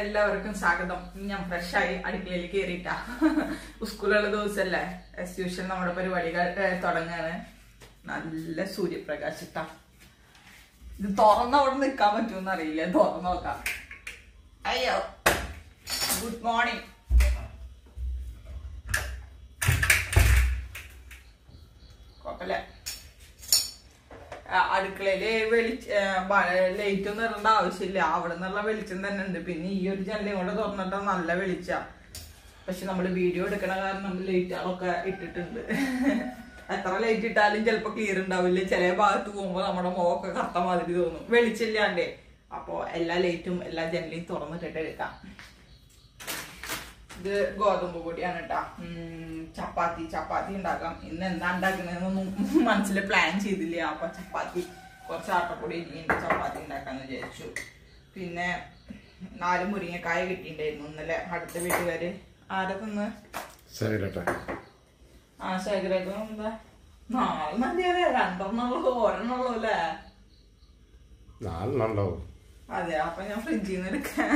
എല്ലാവർക്കും സ്വാഗതം. ഞാൻ ഫ്രഷായി അടുക്കളയിൽ കയറിയിട്ടാ സ്കൂളുള്ള ദിവസമല്ലേ ആസ് യൂഷ്വൽ നമ്മുടെ പരിപാടികൾ തുടങ്ങാണ്. നല്ല സൂര്യപ്രകാശിട്ടാ ഇത് തുറന്ന അവിടെ നിൽക്കാൻ പറ്റുമെന്ന് അറിയില്ല. തുറന്നു നോക്കാം. അയ്യോ. ഗുഡ് മോർണിംഗ് കുഴപ്പമില്ല. അടുക്കളയിൽ വെളിച്ച ലൈറ്റ് ഒന്നും ഇടേണ്ട ആവശ്യമില്ല. അവിടെ നിന്നുള്ള വെളിച്ചം തന്നെ ഉണ്ട്. പിന്നെ ഈ ഒരു ജനലയും കൂടെ തുറന്നിട്ടാ നല്ല വെളിച്ച. പക്ഷെ നമ്മൾ വീഡിയോ എടുക്കണ കാരണം ലൈറ്റുകളൊക്കെ ഇട്ടിട്ടുണ്ട്. എത്ര ലൈറ്റ് ഇട്ടാലും ചിലപ്പോ ക്ലിയർ ഉണ്ടാവില്ല. ചില ഭാഗത്ത് പോകുമ്പോ നമ്മുടെ മുഖമൊക്കെ കറുത്ത മാതിരി തോന്നും. വെളിച്ചില്ലാണ്ടേ അപ്പൊ എല്ലാ ലൈറ്റും എല്ലാ ജനലയും തുറന്നിട്ടിട്ട് എടുക്കാം. ഇത് ഗോതമ്പ് പൊടിയാണ് കേട്ടാ ചപ്പാത്തി. ചപ്പാത്തി ഉണ്ടാക്കാം. ഇന്ന് എന്താ ഉണ്ടാക്കുന്നതെന്നൊന്നും മനസ്സിൽ പ്ലാൻ ചെയ്തില്ല. അപ്പൊ ചപ്പാത്തി കുറച്ച് ആട്ടപ്പൊടി ഇരിക്കുന്നുണ്ട് ചപ്പാത്തി ഉണ്ടാക്കാന്ന് വിചാരിച്ചു. പിന്നെ നാല് മുരിങ്ങക്കായ കിട്ടിയിട്ടുണ്ടായിരുന്നു ഇന്നലെ അടുത്ത വീട്ടുകാര്. ആരെ ഒന്ന് ശരിട്ടെ ആ ശേഖരൊക്കെ എന്താ? നാല് മതിയല്ലേ രണ്ടെണ്ണുള്ളൂ ഒരെണ്ണുള്ളൂ അല്ലേ? അതെ അപ്പൊ ഞാൻ ഫ്രിഡ്ജിൽ നിന്ന് എടുക്കാൻ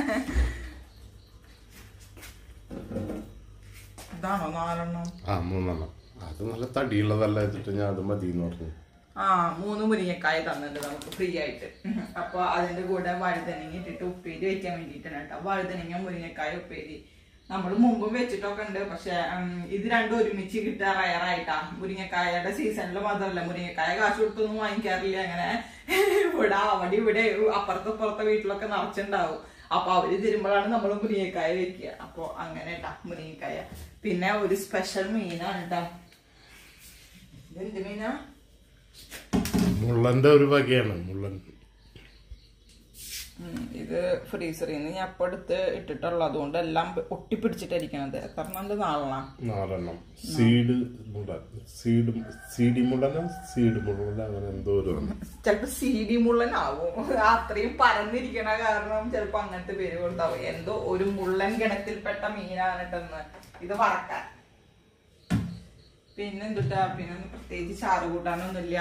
ഇതാണോ നാലെണ്ണം? ആ മൂന്നെണ്ണം. അത് നല്ല തടിയുള്ളതല്ല വെച്ചിട്ട് ഞാൻ അത് മതി എന്ന് പറഞ്ഞു. ആ മൂന്ന് മുരിങ്ങക്കായ തന്നിട്ടുണ്ട് നമുക്ക് ഫ്രീ ആയിട്ട്. അപ്പൊ അതിന്റെ കൂടെ വഴുതനങ്ങ ഇട്ടിട്ട് ഉപ്പേരി വെക്കാൻ വേണ്ടിയിട്ടാണ് കേട്ടോ. വഴുതനങ്ങ മുരിങ്ങക്കായ ഉപ്പേരി. നമ്മൾ മുമ്പും വെച്ചിട്ടൊക്കെ ഉണ്ട്. പക്ഷെ ഇത് രണ്ടും ഒരുമിച്ച് കിട്ടുക റയറായിട്ടാ. മുരിങ്ങക്കായയുടെ സീസണിൽ മാത്രമല്ല മുരിങ്ങക്കായ കാശ് കൊടുത്തൊന്നും വാങ്ങിക്കാറില്ല. അങ്ങനെ ഇവിടെ അവിടെ ഇവിടെ അപ്പുറത്തെ ഇപ്പുറത്തെ വീട്ടിലൊക്കെ നിറച്ചുണ്ടാവും. അപ്പൊ അവർ തരുമ്പോഴാണ് നമ്മൾ മുരിങ്ങക്കായ വെക്കുക. അപ്പൊ അങ്ങനെ ഇട്ടാ മുരിങ്ങക്കായ. പിന്നെ ഒരു സ്പെഷ്യൽ മീനാണ് കേട്ടാ ഇതെന്ത് മീനാ? മുള്ളന്റെ ഒരു വകയാണ് മുള്ളൻ. ഇത് ഫ്രീസറിൽ നിന്ന് ഞാൻ ഇപ്പൊ എടുത്ത് ഇട്ടിട്ടുള്ളത് അതുകൊണ്ട് എല്ലാം ഒട്ടിപ്പിടിച്ചിട്ടിരിക്കണത് എത്ര നാളെ നാലെണ്ണം? സീഡ് മുള്ളൻ സീഡ് സീഡി മുള്ളന സീഡ് മുള്ളന അങ്ങനെ എന്തോ ഒരു ആണ്. ചിലപ്പോ സി ഡി മുള്ളനാവും. അത്രയും പരന്നിരിക്കണ കാരണം ചിലപ്പോ അങ്ങനത്തെ പേര് കൊടുത്താവും എന്തോ ഒരു മുള്ളൻ ഗണത്തിൽപ്പെട്ട മീനാണ് ഇട്ടെന്ന് ഇത് വറക്കാൻ. പിന്നെ എന്തുട്ടാ പിന്നെ പ്രത്യേകിച്ച് ചാറ് കൂട്ടാനൊന്നുമില്ല.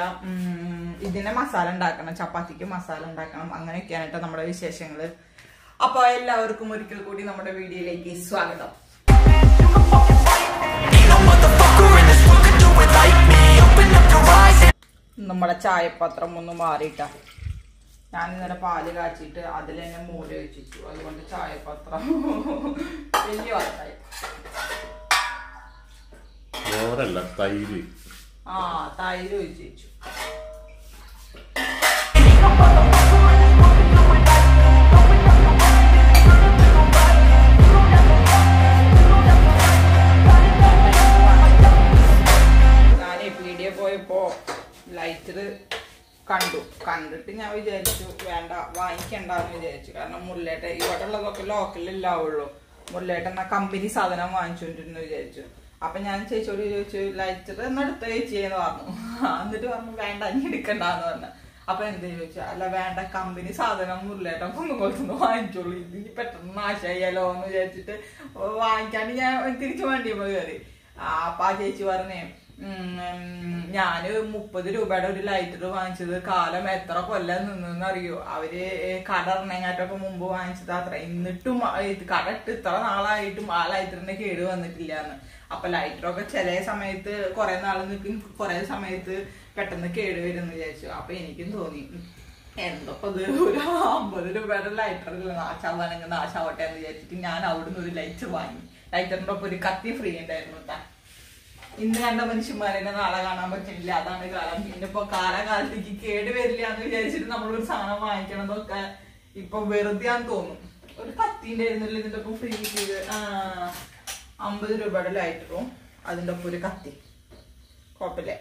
ഇതിനെ മസാല ഉണ്ടാക്കണം. ചപ്പാത്തിക്ക് മസാല ഉണ്ടാക്കണം. അങ്ങനെയൊക്കെയാണ് നമ്മുടെ വിശേഷങ്ങൾ. അപ്പോൾ എല്ലാവർക്കും ഒരിക്കൽ കൂടി നമ്മുടെ വീഡിയോയിലേക്ക് സ്വാഗതം. നമ്മുടെ ചായപ്പത്രം ഒന്ന് മാറിയിട്ട. ഞാൻ ഇന്നലെ പാൽ കാച്ചിട്ട് അതിൽ തന്നെ മൂല വെച്ചിട്ടു. അതുകൊണ്ട് ചായപ്പത്രം വലിയ വാർത്തായി. ചോരല്ല തൈര്. ആ തൈര് ഒഴിച്ച് കണ്ടു. കണ്ടിട്ട് ഞാൻ വിചാരിച്ചു വേണ്ട വാങ്ങിക്കണ്ടെന്ന് വിചാരിച്ചു. കാരണം മുല്ലേട്ട ഇവിടെ ഉള്ളതൊക്കെ ലോക്കലില്ലാവുള്ളൂ മുല്ലേട്ട എന്നാ കമ്പനി സാധനം വാങ്ങിച്ചോണ്ടിരുന്നു വിചാരിച്ചു. അപ്പൊ ഞാൻ ചേച്ചിയോട് ചോദിച്ചു ലൈറ്റർ എന്നെടുത്ത ചേച്ചിയെന്ന് പറഞ്ഞു. എന്നിട്ട് പറഞ്ഞു വേണ്ട ഇനി എടുക്കണ്ടെന്ന് പറഞ്ഞു. അപ്പൊ എന്ത് ചോദിച്ചു അല്ല വേണ്ട കമ്പനി സാധനം മുല്ലേട്ടൻ കുന്നുകൊളുത്തുനിന്ന് വാങ്ങിച്ചോളൂ. ഇത് പെട്ടെന്ന് നാശായാലോ എന്ന് വിചാരിച്ചിട്ട് വാങ്ങിക്കാണ്ട് ഞാൻ തിരിച്ചു വണ്ടിയപ്പോ കയറി. ആ, അപ്പൊ ആ ചേച്ചി പറഞ്ഞേ ഞാൻ മുപ്പത് രൂപയുടെ ഒരു ലൈറ്റർ വാങ്ങിച്ചത് കാലം എത്ര കൊല്ലം നിന്നെന്ന് അവർ കട ഇറങ്ങാറ്റൊക്കെ മുമ്പ് വാങ്ങിച്ചത് അത്ര. എന്നിട്ടും കട ഇട്ട് ഇത്ര നാളായിട്ടും ആ ലൈറ്ററിന്റെ കേട് വന്നിട്ടില്ല എന്ന് അപ്പൊ ലൈറ്ററൊക്കെ ചില സമയത്ത് കുറെ നാൾ നിൽക്കും കുറെ സമയത്ത് പെട്ടെന്ന് എന്ന് വിചാരിച്ചു. അപ്പൊ എനിക്കും തോന്നി എന്തൊക്കെ ഇത്? ഒരു അമ്പത് രൂപയുടെ ലൈറ്റർ നാശാവാണെങ്കിൽ നാശാവട്ടെ എന്ന് വിചാരിച്ചിട്ട് ഞാൻ അവിടുന്ന് ഒരു ലൈറ്റ് വാങ്ങി. ലൈറ്ററിന്റെ ഒപ്പം ഒരു കത്തി ഫ്രീ ഉണ്ടായിരുന്നു കേട്ടാ ഇന്ന് കണ്ട മനുഷ്യന്മാരെ നാളെ കാണാൻ പറ്റില്ല. അതാണ് കാലം. പിന്നെ ഇപ്പൊ കാലകാലത്തേക്ക് കേട് വരില്ല എന്ന് വിചാരിച്ചിട്ട് നമ്മളൊരു സാധനം വാങ്ങിക്കണതൊക്കെ ഇപ്പൊ വെറുതെ തോന്നും. ഒരു കത്തിന്റെ ആയിരുന്നല്ലോ ഇതിന്റെ ഒപ്പം ഫ്രീ ചെയ്ത്. ആ. അമ്പത് രൂപയുടെ ലൈറ്ററും അതിന്റെ ഒപ്പം ഒരു കത്തി. കുഴപ്പമില്ല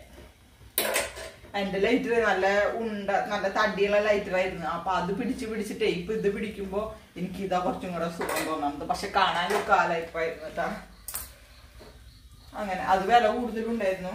എന്റെ ലൈറ്റർ നല്ല ഉണ്ട നല്ല തടിയുള്ള ലൈറ്റർ ആയിരുന്നു. അപ്പൊ അത് പിടിച്ച് പിടിച്ചിട്ടേ ഇപ്പൊ ഇത് പിടിക്കുമ്പോൾ എനിക്ക് ഇതാ കുറച്ചും കൂടെ സുഖം തോന്നുന്നത് പക്ഷെ കാണാൻ കാലായിപ്പായിരുന്നു കേട്ടോ. അങ്ങനെ അത് വില കൂടുതലുണ്ടായിരുന്നു.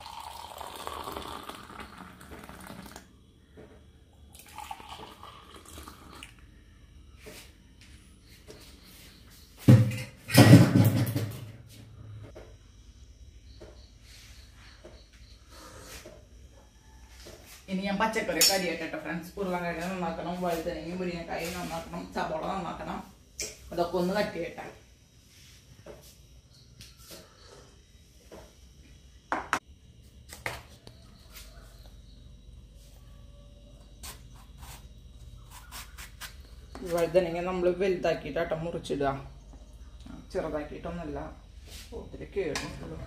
പച്ചക്കറി കരിയട്ടെ ഫ്രണ്ട്സ് ഉരുളക്കിഴങ്ങ് നന്നാക്കണം വഴുതനങ്ങി മുരിങ്ങക്കായി നന്നാക്കണം സബോള നന്നാക്കണം. അതൊക്കെ ഒന്ന് കട്ട് ചെയ്യട്ടെ. വഴുതനങ്ങ നമ്മൾ വലുതാക്കിയിട്ടാട്ടോ മുറിച്ചിടുക. ചെറുതാക്കിയിട്ടൊന്നുമല്ല ഒത്തിരി കേടുള്ളൂ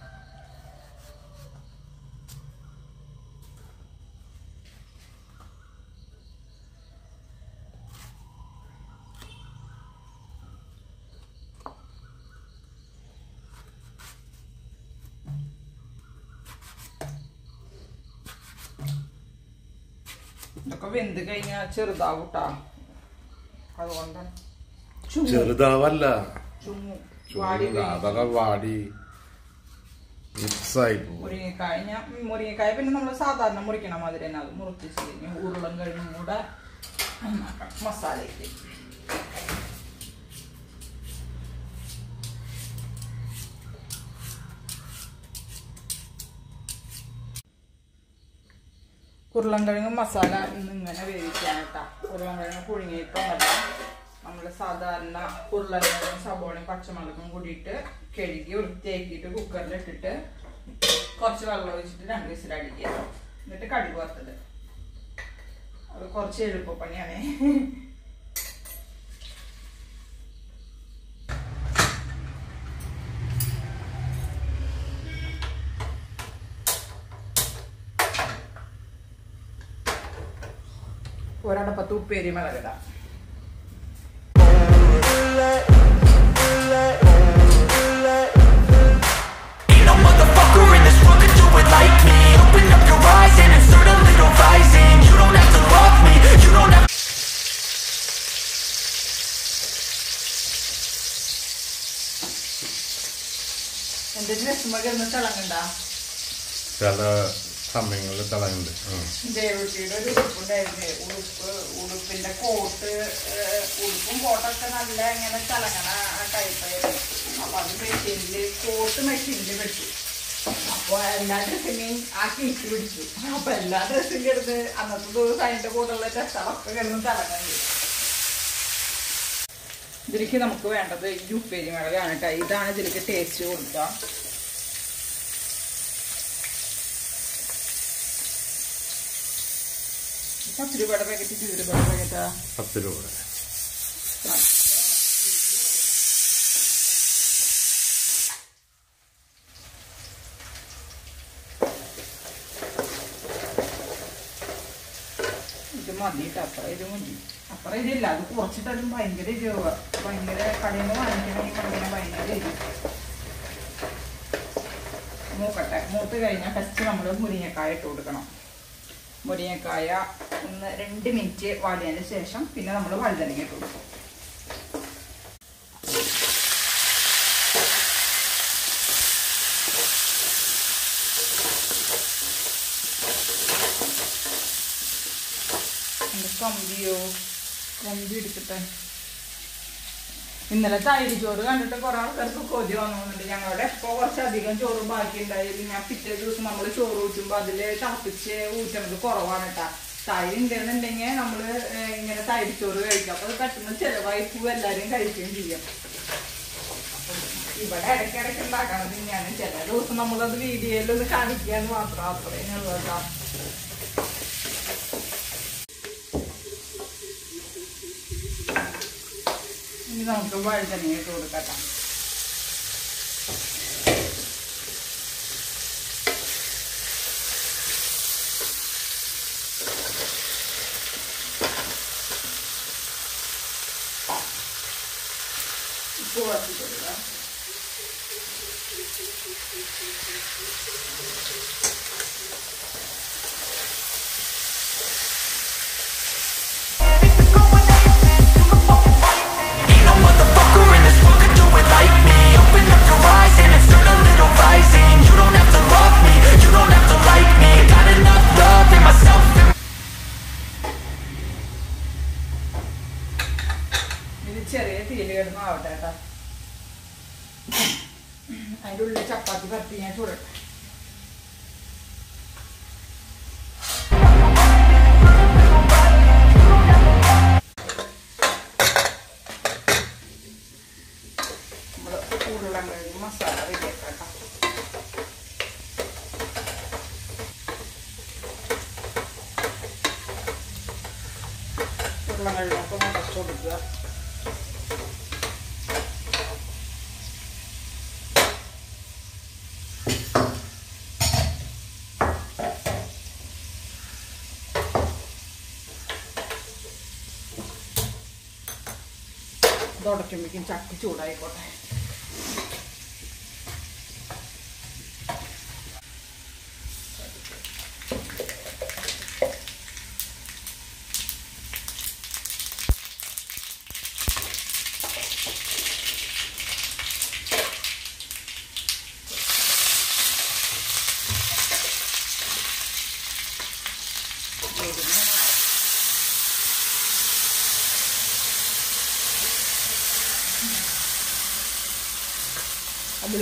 ഇതൊക്കെ വെന്ത് കഴിഞ്ഞാൽ ചെറുതാവൂട്ടാ. അതുകൊണ്ടാണ്. ചെറുതാവല്ല. അതൊക്കെ വാടി. മുരിങ്ങക്കായ ഞാൻ മുരിങ്ങക്കായ പിന്നെ നമ്മൾ സാധാരണ മുറിക്കണ മാതിരി തന്നെ അത് മുറിച്ച് ഉരുളം കഴിഞ്ഞും കൂടെ മസാലയ്ക്ക് ഉരുളൻകിഴങ്ങ് മസാല ഇങ്ങനെ കേട്ടോ. ഉരുളൻകിഴങ്ങ് പുഴുങ്ങിയിട്ടൊന്നല്ല നമ്മൾ സാധാരണ ഉരുളൻകിഴങ്ങും സബോളയും പച്ചമുളകും കൂടിയിട്ട് കഴുകി വൃത്തിയാക്കിയിട്ട് കുക്കറിൽ ഇട്ടിട്ട് കുറച്ച് വെള്ളം ഒഴിച്ചിട്ട് രണ്ട് വിസിൽ അടിക്കുക. എന്നിട്ട് കടുക് വറുത്തത്. അത് കുറച്ച് എളുപ്പപ്പണിയാണേ. You don't have എന്റെ ഡ്രസ്സുമ്മ കിടന്ന് തിളങ്ങണ്ട? സമയങ്ങളിൽ തളയുണ്ട് ഒരു കോട്ട് കോട്ടൊക്കെ നല്ല അപ്പൊ എല്ലാ ഡ്രസ്സിനെയും ആ കീറ്റ് പിടിച്ചു. അപ്പൊ എല്ലാ ഡ്രസ്സും കിടന്ന് അന്നത്തെ ദിവസം അതിന്റെ കൂടെയുള്ള ഡ്രസ്സുകളൊക്കെ കിടന്ന് ഇതിലേക്ക് നമുക്ക് വേണ്ടത് ഈ ഉപ്പേരി മുളകാണ് കേട്ടോ. ഇതാണ് ഇതിലേക്ക് ടേസ്റ്റ് കൊടുക്കുക. പത്ത് രൂപയുടെ പാക്കറ്റ് ഇരുപത് രൂപയുടെ പാക്കറ്റാ പത്ത് രൂപ. ഇത് മതി കേട്ടോ അപ്പുറം ഇത് മതി. അപ്പുറം ഇതില്ല അത് കുറച്ചിട്ടാലും ഭയങ്കര എരിവ് ഭയങ്കര കടയിൽ നിന്ന് വാങ്ങിക്കണമെങ്കിൽ ഭയങ്കര ഭയങ്കര എരിവ് മൂക്കട്ടെ മൂത്ത് കഴിഞ്ഞാൽ ഫസ്റ്റ് നമ്മൾ മുരിങ്ങക്കായ ഇട്ട് കൊടുക്കണം. മുരിങ്ങക്കായ ഒന്ന് രണ്ട് മിനിറ്റ് വാടിയതിന് ശേഷം പിന്നെ നമ്മൾ വഴുതനങ്ങ കൊടുക്കും. കമ്പിയോ? കമ്പി എടുക്കട്ടെ ഇന്നലെ തൈര് ചോറ് കണ്ടിട്ട് കുറെ ആൾക്കാർക്ക് കൊതി വന്നുണ്ട് ഞങ്ങളുടെ എപ്പോ കുറച്ചധികം ചോറ് ബാക്കി ഉണ്ടായി ഞാൻ പിറ്റേ ദിവസം നമ്മൾ ചോറ് ഊറ്റുമ്പോൾ അതിൽ തിളപ്പിച്ച് ഊറ്റുന്നത് കുറവാണ് കേട്ടാ തൈര് ഉണ്ടെന്നുണ്ടെങ്കിൽ നമ്മൾ ഇങ്ങനെ തൈരിച്ചോറ് ചോറ് കഴിക്കും. അപ്പൊ അത് പെട്ടെന്ന് ചിലവായി പോവും എല്ലാരും കഴിക്കുകയും ചെയ്യും. ഇവിടെ ഇടയ്ക്കിടയ്ക്ക് ഉണ്ടാക്കണത് ഞാൻ ചില ദിവസം നമ്മളത് വീഡിയോയിൽ ഒന്ന് കാണിക്കാൻ മാത്രം. അത്രയും ഇനി നമുക്ക് വഴുതനയായിട്ട് ഇട്ട് lang ngayon ako ng kasunod ya. ದೊಡ್ಡ ಕೆಮ್ಮಿಗಿನ ಚಾಕಿ ಚೂಡ ಆಗಿ ಕೊಟ್ಟೆ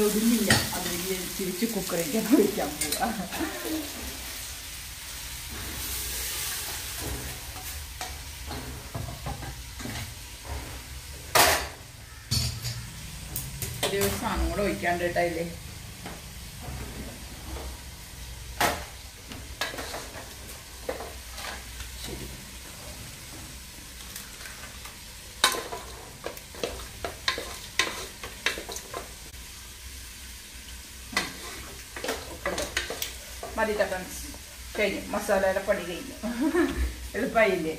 അതിലൊതുങ്ങില്ല അതിൽ തിരിച്ച് കുക്കറിലേക്ക് ഒഴിക്കാൻ പോവുക സാധനം കൂടെ ഒഴിക്കാണ്ട് കേട്ടോ ശരി മതി ഫ്രണ്ട്സ് കഴിഞ്ഞു. മസാലയുടെ പണി കഴിഞ്ഞു. എളുപ്പമായില്ലേ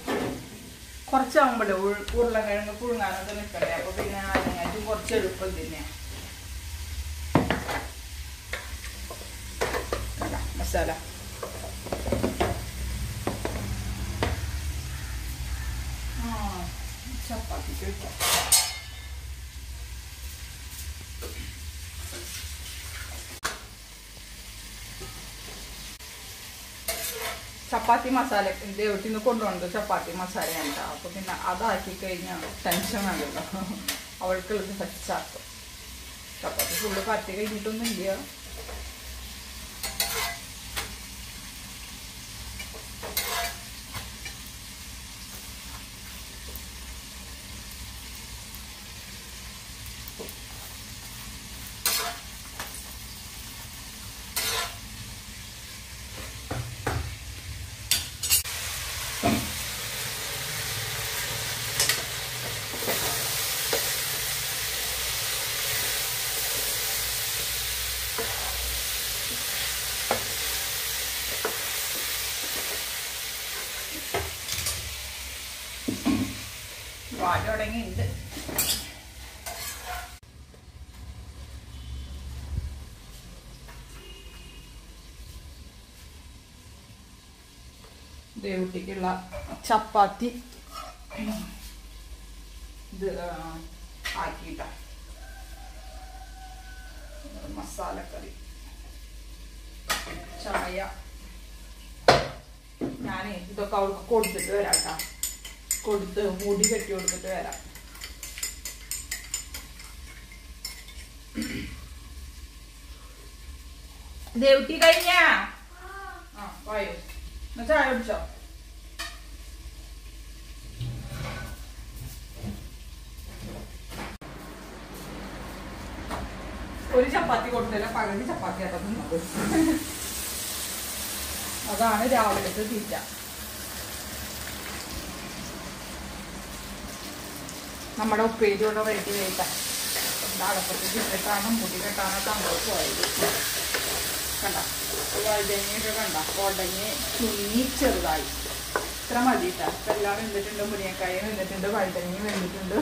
കുറച്ചാകുമ്പോഴേ ഉരുളക്കിഴങ്ങ് പുഴുങ്ങാനൊക്കെ നിൽക്കണ്ടേ അപ്പോൾ പിന്നെ അതിനകത്ത് കുറച്ച് എളുപ്പം തന്നെ. കണ്ടോ, മസാല. ചപ്പാത്തി ചപ്പാത്തിക്ക് ചപ്പാത്തി മസാല എന്റെ വീട്ടിൽ നിന്ന് കൊണ്ടുവന്നത് ചപ്പാത്തി മസാലയാണ് കേട്ടോ അപ്പോൾ പിന്നെ അതാക്കി കഴിഞ്ഞാൽ ടെൻഷൻ വേണ്ടല്ലോ അവൾക്കുള്ളത് സെറ്റാക്കും ചപ്പാത്തി ഫുള്ള് പറ്റി കഴിഞ്ഞിട്ടൊന്നും ഇല്ല തുടങ്ങിയിട്ടുണ്ട്. ദേവുട്ടിക്കുള്ള ചപ്പാത്തി. ഇത് ആക്കിയിട്ട. മസാലക്കറി. ചായ. ഞാൻ ഇതൊക്കെ അവൾക്ക് കൊടുത്തിട്ട് വരാം കൊടുത്ത് മുടി കെട്ടി കൊടുത്തിട്ട് വരാം. ദേവുട്ടി കഴിഞ്ഞ? ആ വായോ. എന്നാ ചായ കുടിച്ചോ? ഒരു ചപ്പാത്തി കൊടുത്തില്ല പകുതി ചപ്പാത്തി ആട്ടോ അതാണ് രാവിലത്തെ തീറ്റ. നമ്മുടെ ഉപ്പേരിയോടെ റെഡി കഴിക്കാം അടപ്പത്തിൽ ചുറ്റിട്ടാണ് മുടി കെട്ടാനൊക്കെ അങ്ങോട്ട് പോയത് കണ്ട? വഴുതങ്ങിയൊക്കെ കണ്ട? ഉടങ്ങി ചുങ്ങി ചെറുതായി. ഇത്ര മതി കേട്ടോ എല്ലാം വെന്തിട്ടുണ്ട്. മുരിങ്ങക്കായ വെന്തിട്ടുണ്ട്. വഴുതങ്ങി വെന്തിട്ടുണ്ട്.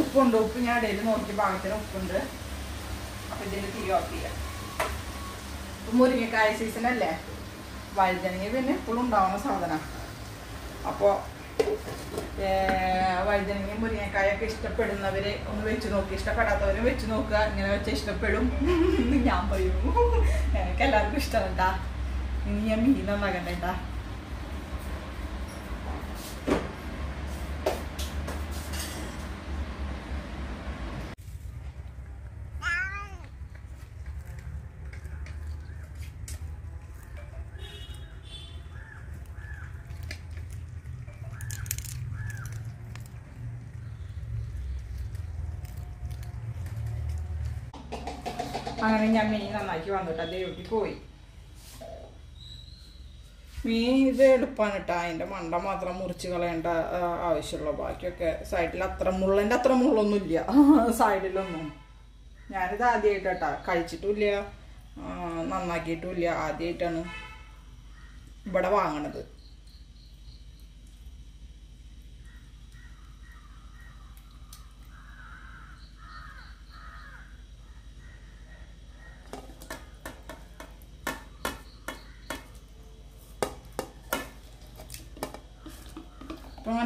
ഉപ്പുണ്ട്. ഉപ്പ് ഞാൻ ഇടയിൽ നോക്കി പാകത്തിന് ഉപ്പുണ്ട്. അപ്പം ഇതിന്റെ തീ ഓഫ് ചെയ്യാം. ഇപ്പം മുരിങ്ങക്കായ സീസൺ അല്ലേ? വഴുതനങ്ങ പിന്നെ ഇപ്പോഴും ഉണ്ടാവുന്ന സാധനം. അപ്പോൾ വഴുതനങ്ങ മുരിങ്ങക്കായൊക്കെ ഇഷ്ടപ്പെടുന്നവര് ഒന്ന് വെച്ച് നോക്കി. ഇഷ്ടപ്പെടാത്തവര് വെച്ച് നോക്കുക. ഇങ്ങനെ വെച്ച് ഇഷ്ടപ്പെടും. ഞാൻ പറയൂ. എനിക്ക് എല്ലാവർക്കും ഇഷ്ടമല്ല ഇനി ഞാൻ മീൻ നന്നാകണ്ടേട്ടാ അങ്ങനെ ഞാൻ മീൻ നന്നാക്കി വന്നിട്ട് അതേ ഒട്ടി പോയി. മീൻ ഇത് എടുപ്പാണ് അതിന്റെ മണ്ട മാത്രം മുറിച്ച് കളയേണ്ട ആവശ്യമുള്ള ബാക്കിയൊക്കെ സൈഡിൽ അത്ര മുള്ളന്റെ അത്ര മുള്ളൊന്നുമില്ല. സൈഡിലൊന്നും ഞാനിത് ആദ്യമായിട്ട് കേട്ടോ കഴിച്ചിട്ടുമില്ല നന്നാക്കിയിട്ടുമില്ല. ആദ്യമായിട്ടാണ് ഇവിടെ വാങ്ങണത്.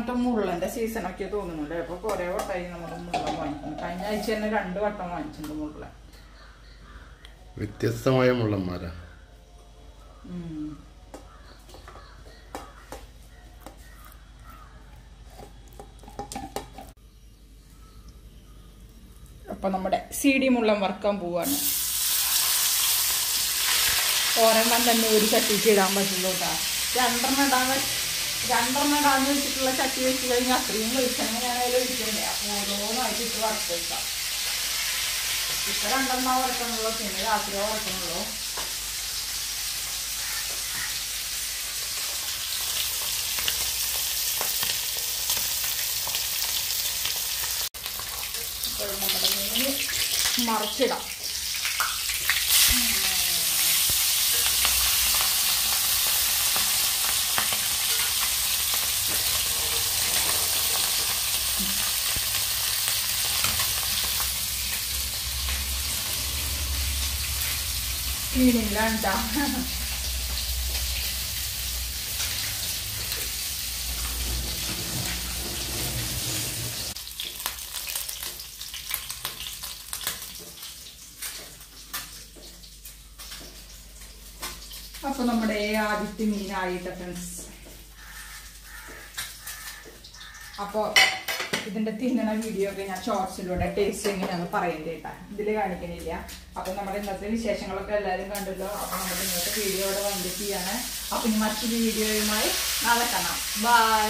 ഇപ്പൊ അങ്ങനത്തെ മുള്ളന്റെ സീസണൊക്കെ തോന്നുന്നുണ്ട്. അപ്പൊ കുറെ വട്ടമായി നമ്മൾ മുള്ള വാങ്ങിക്കുന്നു. കഴിഞ്ഞ ആഴ്ച തന്നെ രണ്ട് വട്ടം വാങ്ങിച്ചിട്ടുണ്ട് മുള്ള. വ്യത്യസ്തമായ മുള്ളന്മാരാ. അപ്പൊ നമ്മുടെ സി ഡി മുള്ളം വറക്കാൻ പോവാണ്. ഒരെണ്ണം തന്നെ ഒരു ചട്ടിക്ക് ഇടാൻ പറ്റുള്ളൂ കേട്ടോ രണ്ടെണ്ണം ഇടാൻ വെച്ച് രണ്ടെണ്ണം ഇടാന്ന് വെച്ചിട്ടുള്ള ചട്ടി വെച്ച് കഴിഞ്ഞാൽ അത്രയും വെളിച്ചെണ്ണ ഞാൻ അതിൽ ഒഴിക്കണ്ടേ അപ്പൊ ഓരോന്നായിട്ട് ഇട്ട് വെക്കാം. ഇപ്പൊ രണ്ടെണ്ണം വറക്കണുള്ളൂ പിന്നെ രാത്രി വറക്കണുള്ളൂ. അപ്പോൾ മറിച്ചിടാം മീനില്ലാണ്ടാ അപ്പൊ നമ്മുടെ ആദ്യത്തെ മീനായിട്ട് ഫ്രണ്ട്സ് അപ്പൊ ഇതിന്റെ തിന്നണ വീഡിയോ ഒക്കെ ഞാൻ ഷോർട്സിലൂടെ ടേസ്റ്റ് എങ്ങനെയാന്ന് പറയേണ്ടി കേട്ടാ. ഇതിൽ കാണിക്കണില്ല. അപ്പൊ നമ്മുടെ ഇന്നത്തെ വിശേഷങ്ങളൊക്കെ എല്ലാവരും കണ്ടല്ലോ. അപ്പൊ നമ്മുടെ ഇന്നത്തെ വീഡിയോ ഇവിടെ വൈകിട്ട് ചെയ്യാണ്. അപ്പൊ ഇനി മറ്റൊരു വീഡിയോയുമായി നാളെ കാണാം. ബൈ